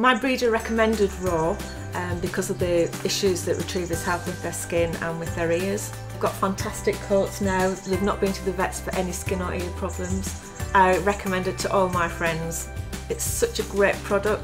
My breeder recommended Raw um, because of the issues that retrievers have with their skin and with their ears. They've got fantastic coats now, they've not been to the vets for any skin or ear problems. I recommend it to all my friends. It's such a great product